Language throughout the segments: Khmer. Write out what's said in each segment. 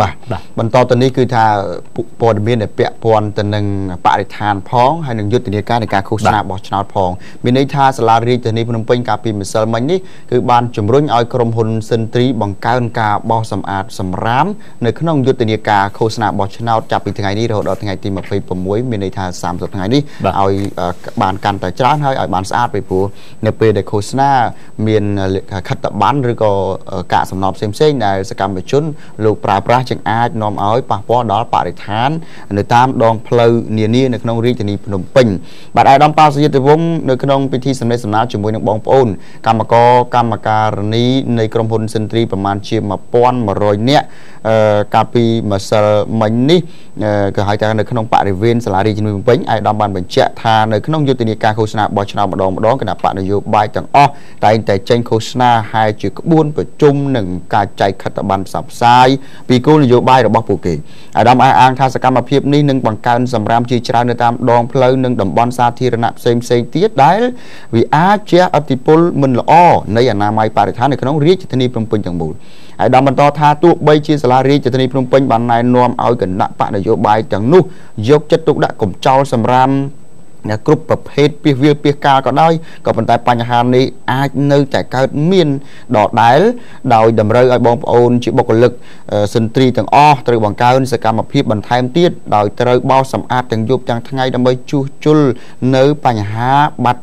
បាទបន្តទៅនេះគឺថាព័ត៌មានដែលពាក់ព័ន្ធទៅនឹងបរិស្ថានផងហើយនឹងយុទ្ធនាការនៃការឃោសនាបោះឆ្នោតផងមានន័យថាសាលារាជធានីភ្នំពេញកាលពីម្សិលមិញនេះគឺបានជំរុញឲ្យក្រុមហ៊ុនសិនត្រីបង្កើនការបោះសម្អាតសម្រាមនៅក្នុងយុទ្ធនាការឃោសនាបោះឆ្នោតចាប់ពីថ្ងៃនេះរហូតដល់ថ្ងៃទី26មានន័យថា30ថ្ងៃនេះឲ្យបានកាន់តែច្រើនហើយឲ្យបានស្អាតពីព្រោះនៅពេលដែលឃោសនាមានខិត្តប័ណ្ណឬក៏កាកសំណល់ផ្សេងៗដែលសកម្មជនលោកប្រើប្រាស់ជាងអាចនាំឲ្យប៉ះពាល់ដល់បរិស្ថាន នៅតាមដងផ្លូវនានានៅក្នុងរាជធានីភ្នំពេញបាទអាយដាមប៉ាសយុទ្ធវងនៅក្នុងពិធីសម្ដែងសម្ដាលជាមួយនឹងបងប្អូនកម្មករកម្មការនីនៃក្រុមហ៊ុនសិនទ្រីប្រមាណជា1100នាក់កាលពីម្សិលមិញនេះក៏ហៅថានៅក្នុងបរិវេណសាលារាជធានីភ្នំពេញអាយដាមបានបញ្ជាក់ថានៅក្នុងយុទ្ធនាការឃោសនាបោះឆ្នោតម្ដងម្ដងគណៈបកនយោបាយទាំងអស់តែងតែចេញឃោសនាហើយជាក្បួនប្រជុំនិងការចែកខិត្តប័ណ្ណផ្សព្វផ្សាយពីគោលនយោបាយរបស់ពួកគេអាដាមអះអាងថាសកម្មភាពនេះនឹងបង្កើនសម្រាមជាច្រើននៅតាមដងផ្លូវនិងតំបន់សាធារណៈផ្សេងផ្សេងទៀតដែលវាអាចជះឥទ្ធិពលមិនល្អនៃអនាម័យបរិស្ថាននៅក្នុងរាជធានីភ្នំពេញទាំងមូលហើយដំបន្តថាទោះបីជាសាលារាជធានីភ្នំពេញបានណែនាំឲ្យគណៈបកនយោបាយទាំងនោះយកចិត្តទុកដាក់កំចោលសម្រាម គ្រប់ប្រភេទពីសវាលពីសកាលក៏ដោយក៏ប៉ុន្តែបញ្ហានេះអាចនៅតែកើតមានដដែលដោយតម្រូវឲ្យបងប្អូនជាបុគ្គលិកសិនត្រីទាំងអស់ត្រូវបង្កើនសកម្មភាពបន្ថែមទៀតដោយត្រូវបោសសម្អាតទាំងយប់ទាំងថ្ងៃដើម្បីជួសជុលនៅបញ្ហាបាត់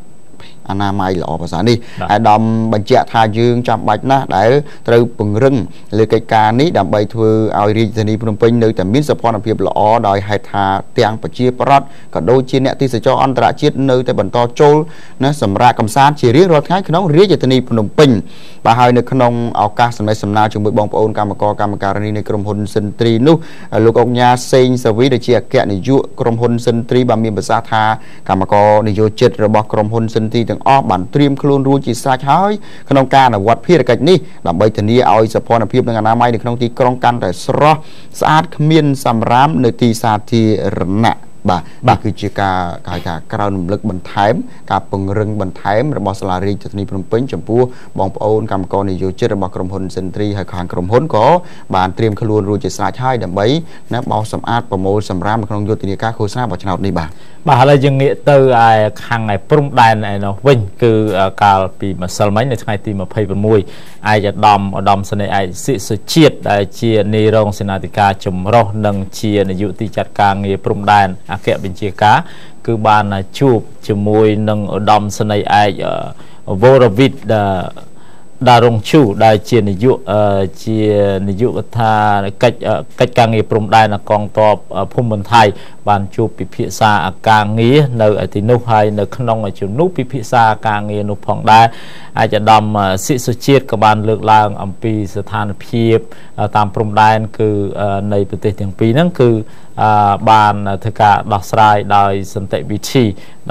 អនាម័យល្អភាសានេះអាដាមបញ្ជាក់ថាយើងចាំបាច់ណាស់ដែលត្រូវពង្រឹងលើកិច្ចការនេះដើម្បីធ្វើឲ្យរាជធានីភ្នំពេញនៅតែមានសភនភាពល្អដោយហេតុថាទាំងប្រជាប្រដ្ឋក៏ដូចជាអ្នកទេសចរអន្តរជាតិនៅតែបន្តចូលណាសម្រាប់កំសាន្តជារៀងរាល់ថ្ងៃក្នុងរាជធានីភ្នំពេញបាទហើយនៅក្នុងឱកាសសម្ដែងសម្ដាលជាមួយបងប្អូនកម្មករកម្មការិនីនៃក្រុមហ៊ុនសិនត្រីនោះលោកអុកញ៉ាសេងសាវីដែលជាអគ្គនាយកក្រុមហ៊ុនសិនត្រីបានមានប្រសាសន៍ថាកម្មករនយោជិតរបស់ក្រុមហ៊ុនសិនត្រីទាំងអស់បានត្រៀមខ្លួនរួចជាស្រេចហើយក្នុងការអនុវត្តភារកិច្ចនេះដើម្បីធានាឲ្យសភនភាពនិងអនាម័យនៅក្នុងទីក្រុងកាន់តែស្រស់ស្អាតគ្មានសម្រាមនៅទីសាធារណៈ បាទនេះគឺជាការហៅថាក្រៅរំលឹកបន្ថែម ការពង្រឹងបន្ថែមរបស់សាលារាជធានីភ្នំពេញចំពោះបងប្អូនកម្មករនយោជិតរបស់ក្រុមហ៊ុនសិនទ្រីហើយខាងក្រុមហ៊ុនក៏បានត្រៀមខ្លួនរួចជាស្រេចហើយដើម្បីណាបោសសម្អាតប្រមូលសម្រាមក្នុងយុទ្ធនាការឃោសនាបោះឆ្នោតនេះបាទបាទឥឡូវយើងងាកទៅឯខាងឯព្រំដែនឯនោះវិញគឺកាលពីម្សិលមិញនៅថ្ងៃទី26ឯកឧត្តមឧត្តមសេនីយ៍ឯកសិសុជាតិដែលជានាយរងសេនាធិការចម្រុះនិងជានាយកទីចាត់ការងារព្រំដែនអគ្គបញ្ជាការ គឺបានជួបជាមួយនឹងឧត្តមសេនីយ៍ឯកវរវិទដារងជូដែលជានាយកជានាយកថាកិច្ចកិច្ចការងារព្រំដែនកងទ័ពភូមិន្ទថៃបានជួបពិភាក្សាការងារនៅទីនោះហើយនៅក្នុងជំនួបពិភាក្សាការងារនោះផងដែរអាចដំសិសុជាតិក៏បានលើកឡើងអំពីស្ថានភាពតាមព្រំដែនគឺនៃប្រទេសទាំងពីរហ្នឹងគឺបានធ្វើការដោះស្រាយដោយសន្តិវិធី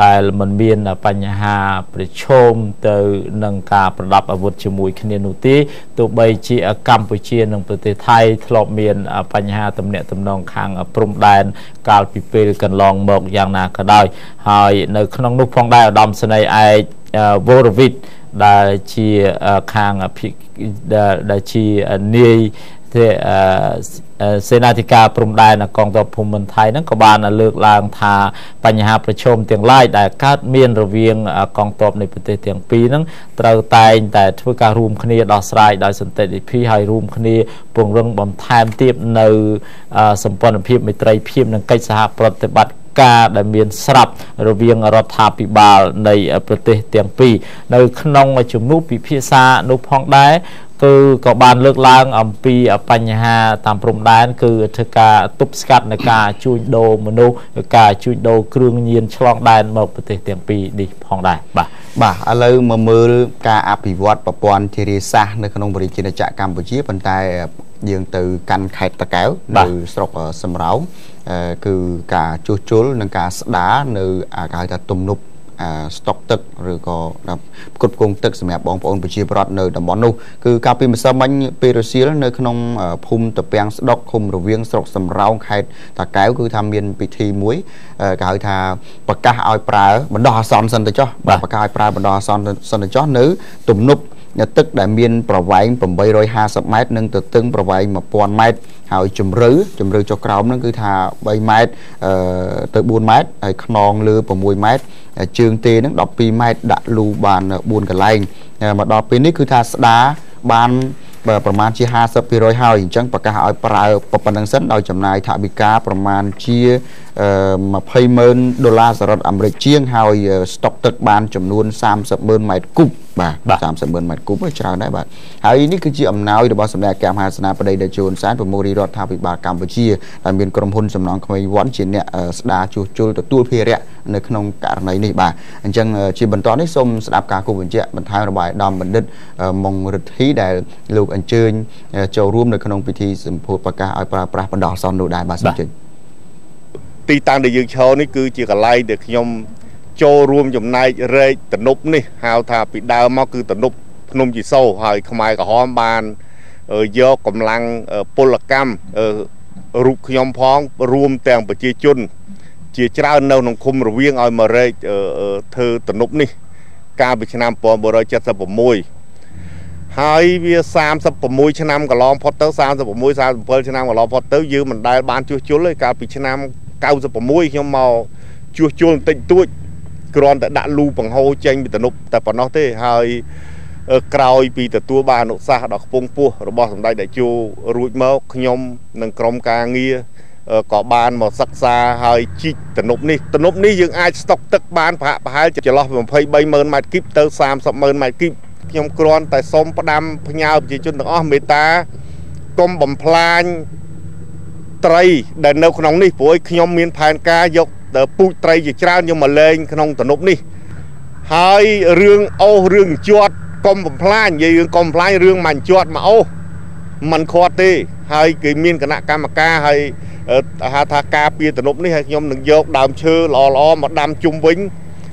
ដែលមិនមានបញ្ហាប្រឈមទៅនឹងការប្រដាប់អាវុធជាមួយគ្នានោះទេទោះបីជាកម្ពុជានិងប្រទេសថៃធ្លាប់មានបញ្ហាទំនាក់ទំនងខាងព្រំដែន កាលពីពេលកន្លងមកយ៉ាងណាក៏ដោយហើយនៅក្នុងនោះផងដែរឧត្តមសេនីយ៍ឯកវរវិទដែលជាខាងដែលជានាយ ទេសេនាធិការព្រំដែនកងទ័ពភូមិន្ទថៃហ្នឹងក៏បានលើកឡើងថាបញ្ហាប្រឈមទាំងឡាយដែលកើតមានរវាងកងទ័ពនៃប្រទេសទាំងពីរហ្នឹងត្រូវតែងតែធ្វើការរួមគ្នាដោះស្រាយដោយសន្តិវិធីហើយរួមគ្នាពង្រឹងបន្ថែមទៀតនៅសម្ព័ន្ធភាពមេត្រីភាពនិងកិច្ចសហប្រតិបត្តិការដែលមានស្រាប់រវាងរដ្ឋាភិបាលនៃប្រទេសទាំងពីរនៅក្នុងជំនួបពិភាក្សានោះផងដែរ គឺក៏បានលើកឡើងអំពីបញ្ហាតាមព្រំដែនគឺធ្វើការទប់ស្កាត់នៃការជួញដូរមនុស្សការជួញដូរគ្រឿងញៀនឆ្លងដែនមកប្រទេសទាំងពីរនេះផងដែរបាទបាទឥឡូវមកមើលការអភិវឌ្ឍប្រព័ន្ធធារាសាស្ត្រនៅក្នុងប្រជាជាតិកម្ពុជាប៉ុន្តែយើងទៅកាន់ខេត្តតាកែវនៅស្រុកសំរោងគឺការជួសជុលនិងការស្ដារនៅគេហៅថាទំនប់ ស្តុកទឹកឬក៏ផ្គត់ផ្គង់ទឹកសម្រាប់បងប្អូនប្រជាពលរដ្ឋនៅតំបន់នោះគឺកាលពីម្សិលមិញពេលរសៀលនៅក្នុងភូមិតពាំងស្ដុកឃុំរវៀងស្រុកសំរោងខេត្តតាកែវគឺថាមានពិធីមួយគេហៅថាប្រកាសឲ្យប្រើបណ្ដោះអាសន្នសិនទៅចុះបាទប្រកាសឲ្យប្រើបណ្ដោះអាសន្នសិនទៅចុះនៅទំនប់ ទឹកដែលមានប្រវែង850ម៉ែត្រនិងទទឹងប្រវែង1000ម៉ែត្រហើយជម្រៅជម្រៅចុះក្រោមហ្នឹងគឺថា3ម៉ែត្រទៅ4ម៉ែត្រហើយខ្នងលើ6ម៉ែត្រជើងទេហ្នឹង12ម៉ែត្រដាក់លូបាន4កន្លែងមកដល់ពេលនេះគឺថាស្ដារបានប្រមាណជា50%ហើយអញ្ចឹងប្រកាសឲ្យប្រើប៉ុណ្្នឹងសិនដោយចំណាយថវិកាប្រមាណជា20ម៉ឺនដុល្លារសហរដ្ឋអាមេរិកជាងហើយស្តុកទឹកបានចំនួន30ម៉ឺនម៉ែត្រគូប បាទ30ម៉ឺនម៉ែត្រគូបច្រើនដែរបាទហើយនេះគឺជាអំណោយរបស់សម្ដេចអគ្គមហាសេនាបតីតេជោនសែនប្រមុខរដ្ឋាភិបាលកម្ពុជាដែលមានក្រុមហ៊ុនសំណង់ក្មេងវត្តជាអ្នកស្ដារជួសជុលទទួលភារៈនៅក្នុងករណីនេះបាទអញ្ចឹងជាបន្តនេះសូមស្ដាប់ការគូបញ្ជាក់បន្ថែមរបស់អាដាមបណ្ឌិតមុងរិទ្ធីដែលលោកអញ្ជើញចូលរួមនៅក្នុងពិធីសម្ពោធប្រកាសឲ្យប្រើប្រាស់បណ្ដោះអាសន្ននោះដែរបាទសូមអញ្ជើញទីតាំងដែលយើងឈរនេះគឺជាកន្លែងដែលខ្ញុំ ចូលរួមចំណែករែកតនុបនេះហៅថាពីដើមមកគឺតនុបភ្នំជីសូហើយខ្មែរក្រហមបានយកកម្លាំងពលកម្មរូបខ្ញុំផងរួមទាំងប្រជាជន ជាច្រើននៅក្នុងឃុំរវៀងឲ្យមករែកធ្វើតនុបនេះ កាលពីឆ្នាំ1976ហើយវា36ឆ្នាំកន្លងផុតទៅ36 37ឆ្នាំកន្លងផុតទៅយើងមិនដែលបានជួសជុលទេកាលពីឆ្នាំ96ខ្ញុំមកជួសជុលបន្តិចតួច គ្រាន់តែដាក់លូបង្ហូរចេញពីទំនប់តែប៉ុណ្ណោះទេហើយក្រោយពីទទួលបានអនុសាសន៍ដល់ខ្ពង់ពោះរបស់សម្ដេចតេជោរួចមកខ្ញុំនិងក្រុមការងារក៏បានមកសិក្សាហើយជីកទំនប់នេះទំនប់នេះយើងអាចស្តុកទឹកបានប្រហាក់ប្រហែលចន្លោះ23ម៉ឺនម៉ែត្រគីបទៅ30ម៉ឺនម៉ែត្រគីបខ្ញុំគ្រាន់តែសូមផ្ដាំផ្ញើប្រជាជនទាំងអស់មេត្តាកុំបំផ្លាញត្រីដែលនៅក្នុងនេះព្រោះខ្ញុំមានផែនការយក ពូជត្រីជាច្រើនយកមកលែងក្នុងទំនប់នេះហើយរឿងអូសរឿងជាត់កុំបំផ្លាញនិយាយរឿងកុំបំផ្លាញរឿងមិនជាត់មកអូសมันខាត់ទេ ហើយគេមានគណៈកម្មការហើយហៅថាការពារទំនប់នេះហើយខ្ញុំនឹងយកដើមឈើល្អៗមកដាំជុំវិញ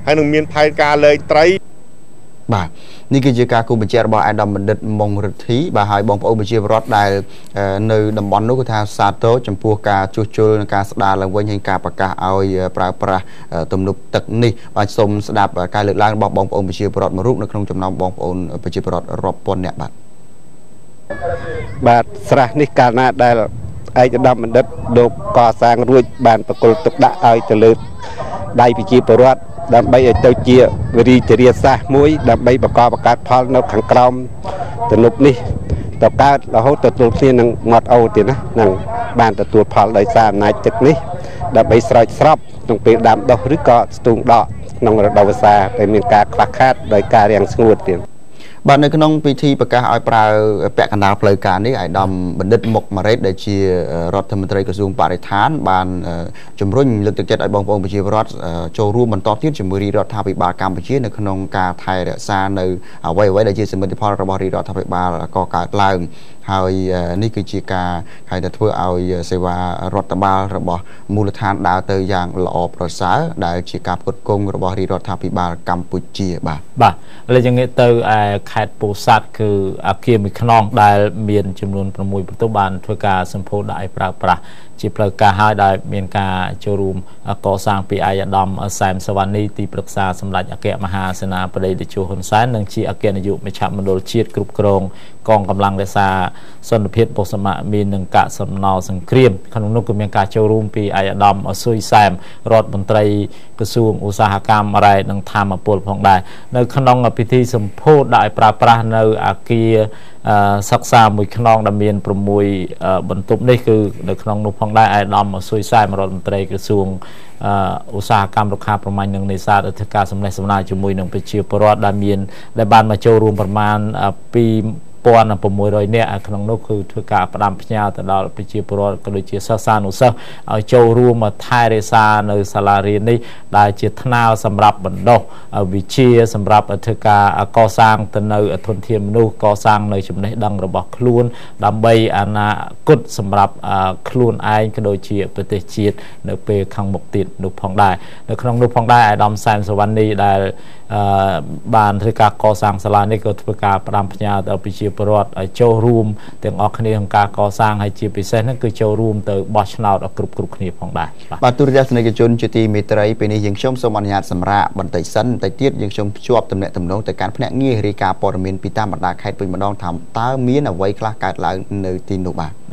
ហើយនឹងមានផែនការលែងត្រីបាទ នេះគឺជាការគូបញ្ជាក់របស់អាដាមបណ្ឌិតមុងរិទ្ធីបាទហើយបងប្អូនប្រជាពលរដ្ឋដែលនៅតំបន់នោះគឺថាសាទរចំពោះការជួសជុលនិងការស្ដារឡើងវិញហើយការប្រកាសឲ្យប្រើប្រាស់ទំនប់ទឹកនេះបាទសូមស្ដាប់ការលើកឡើងរបស់បងប្អូនប្រជាពលរដ្ឋមួយរូបនៅក្នុងចំណោមបងប្អូនប្រជាពលរដ្ឋរាប់ពាន់នាក់បាទបាទស្រះនេះកាលណាដែលឯកឧត្តមបណ្ឌិតលោកកសាងរួចបានប្រគល់ទុកដាក់ឲ្យទៅលើដៃប្រជាពលរដ្ឋ ដើម្បីឲ្យទៅជាវិរិយរាសាស្ត្រមួយ ដើម្បីបង្កបង្កើតផលនៅខាងក្រោមទំនប់នេះទៅកើតរហូតទទួលគ្នានឹងមាត់អូទៀតណានឹងបានទទួលផលដោយសារអំណាចទឹកនេះដើម្បីស្រោចស្រពក្នុងពេលដាំដុះឬក៏ស្ទូងដកក្នុងរដូវវស្សាដែលមានការខ្វះខាតដោយការរាំងស្ងួតទៀត បាទនៅក្នុងពិធីប្រកាសឲ្យប្រើពាក់កណ្ដាលផ្លូវការនេះអាយដាមបណ្ឌិតមុកម៉ារ៉េតដែលជារដ្ឋមន្ត្រីក្រសួងបរិស្ថាន បានជំរុញលើកទឹកចិត្តឲ្យបងប្អូនប្រជាពលរដ្ឋចូលរួមបន្តទៀតជាមួយរាជរដ្ឋាភិបាលកម្ពុជានៅក្នុងការថែរក្សានៅអ្វីអ្វីដែលជាសមិទ្ធផលរបស់រាជរដ្ឋាភិបាលកកើតឡើង ហើយនេះគឺជាការហៅថាធ្វើឲ្យសេវារដ្ឋបាលរបស់មូលដ្ឋានដើរទៅយ៉ាងល្អប្រសើរដែលជាការផ្គត់ផ្គង់របស់រាជរដ្ឋាភិបាលកម្ពុជាបាទបាទឥឡូវយើងងាកទៅឯខេត្តពោធិ៍សាត់គឺអាគារមួយខ្នងដែលមានចំនួន6បន្ទប់បានធ្វើការសម្ពោធដាក់ឲ្យប្រើប្រាស់ជាផ្លូវការហើយដែលមានការចូលរួមកសាងពីអាយដាមសែមសវណ្ណីទីប្រឹក្សាសម្ដេចអគ្គមហាសេនាបតីតេជោហ៊ុនសែននិងជាអគ្គនាយកមជ្ឈមណ្ឌលជាតិគ្រប់គ្រងកងកម្លាំងរក្សាសន្តិភាពបុសមមាននឹងកាកសំណល់សង្គ្រាមក្នុងនោះក៏មានការចូលរួមពីអាយដាមអស៊ុយសែមរដ្ឋមន្ត្រីក្រសួងឧស្សាហកម្មរ៉ែនិងធម្មពលផងដែរនៅក្នុងពិធីសម្ពោធដាក់ឲ្យប្រើប្រាស់នៅអាគារសិក្សាមួយខ្នងដែលមាន6បន្ទប់នេះគឺនៅក្នុងនោះផងដែរឯកឧត្តមស៊ុយសែមរដ្ឋមន្ត្រីក្រសួងឧស្សាហកម្មរុក្ខាប្រមាញ់និងនេសាទអធិការសម្លេះសម្ដាយជាមួយនឹងប្រជាពលរដ្ឋដែលមានដែលបានមកចូលរួមប្រមាណ2 1600នាក់ក្នុងនោះគឺធ្វើការផ្ដាំផ្ញើទៅដល់ប្រជាពលរដ្ឋក៏ដូចជាសិស្សានុសិស្សឲ្យចូលរួមមកថែរក្សានៅសាលារៀននេះដែលជាថ្នាលសម្រាប់បណ្ដុះវិជាសម្រាប់ធ្វើការកសាងទៅនៅធនធានមនុស្សកសាងនៅចំណេះដឹងរបស់ខ្លួន ដើម្បីអនាគតសម្រាប់ខ្លួនឯងក៏ដូចជាប្រទេសជាតិនៅពេលខាងមុខទៀតនោះផងដែរនៅក្នុងនោះផងដែរអាដាមសែមសវណ្ណីដែលបានធ្វើការកសាងសាលានេះក៏ធ្វើការផ្ដាំផ្ញើដល់ប្រជាពលរដ្ឋឲ្យចូលរួមទាំងអស់គ្នាក្នុងការកសាងហើយជាពិសេសហ្នឹងគឺចូលរួមទៅបោះឆ្នោតឲ្យគ្រប់គ្រប់គ្នាផងដែរបាទបាទទូរទស្សនិកជនជាទីមេត្រីពេលនេះយើងខ្ញុំសូមអនុញ្ញាតសម្រាប់បន្តិចសិនបន្តិចទៀតយើងខ្ញុំភ្ជាប់ទំនាក់ទំនងទៅកាន់ភ្នាក់ងាររាយការណ៍ព័ត៌មានពីតាមបណ្ដាខេត្តវិញម្ដងថាតើមានអ្វីខ្លះកើតឡើងនៅទីនោះបាទ